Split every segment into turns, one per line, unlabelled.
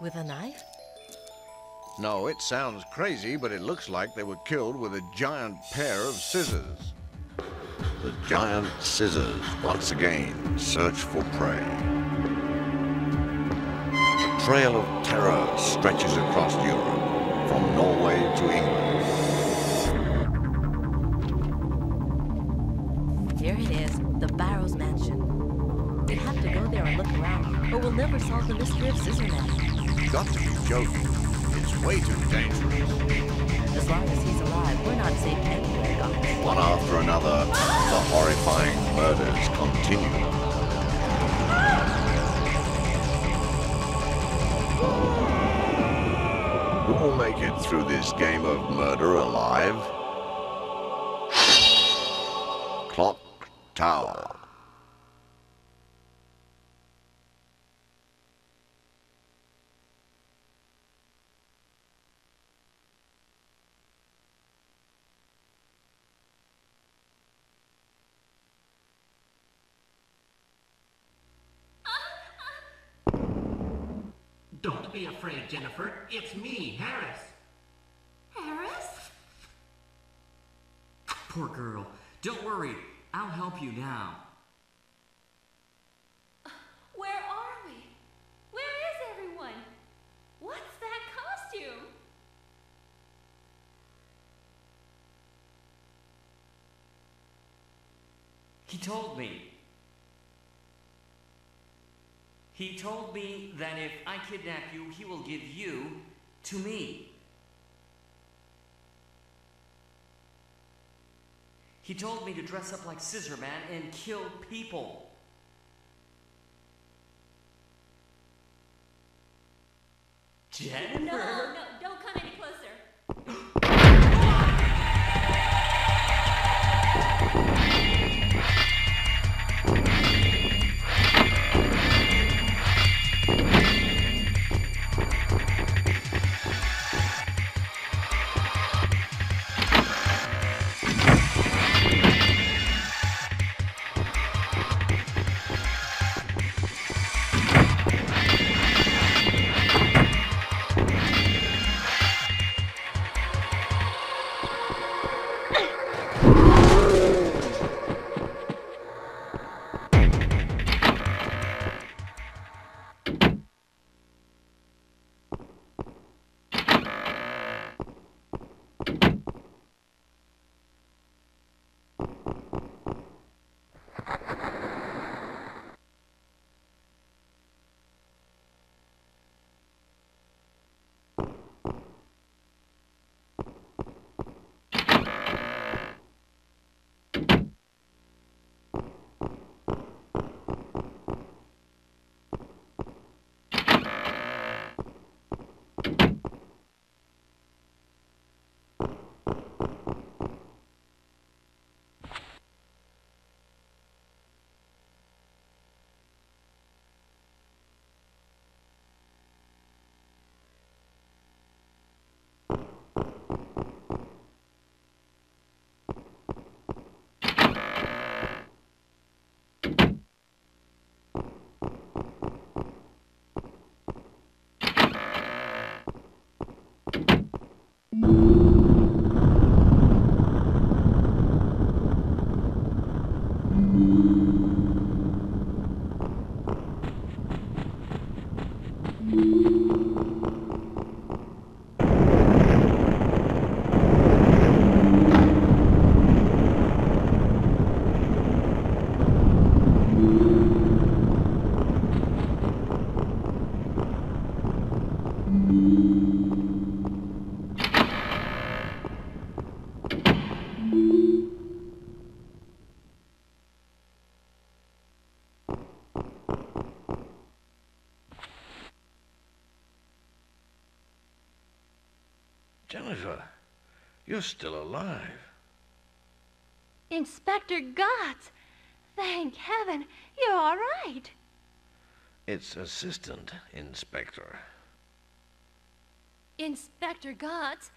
With a knife?
No, it sounds crazy, but it looks like they were killed with a giant pair of scissors.
The giant scissors once again search for prey. A trail of terror stretches across Europe, from Norway to England.
Here it is. Or we'll never solve the mystery of Scissorman.
Got to be joking. It's way too dangerous.
As long as he's alive, we're not safe anywhere, Doc.
One after another, the horrifying murders continue. Who will make it through this game of murder alive? Clock Tower.
Don't be afraid, Jennifer. It's me, Harris.
Harris?
Poor girl. Don't worry. I'll help you now.
Where are we? Where is everyone? What's that costume?
He told me. He told me that if I kidnap you, he will give you to me. He told me to dress up like Scissor Man and kill people. Jennifer?
No, no, don't come any closer. Mm-hmm.
Jennifer, you're still alive.
Inspector Gotts! Thank heaven, you're all right.
It's Assistant Inspector.
Inspector Gotts.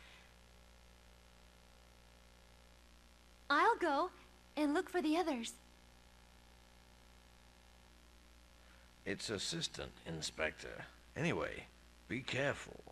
I'll go and look for the others.
It's Assistant Inspector. Anyway,
Be careful.